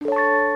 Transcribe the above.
Música